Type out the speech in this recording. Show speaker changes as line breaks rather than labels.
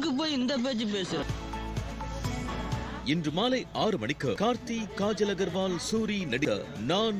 எதுக்கு போய் இந்த பேச்சு பேசுற
இன்று மாலை ஆறு மணிக்கு கார்த்தி காஜல் அகர்வால் சூரி நடித்த நான்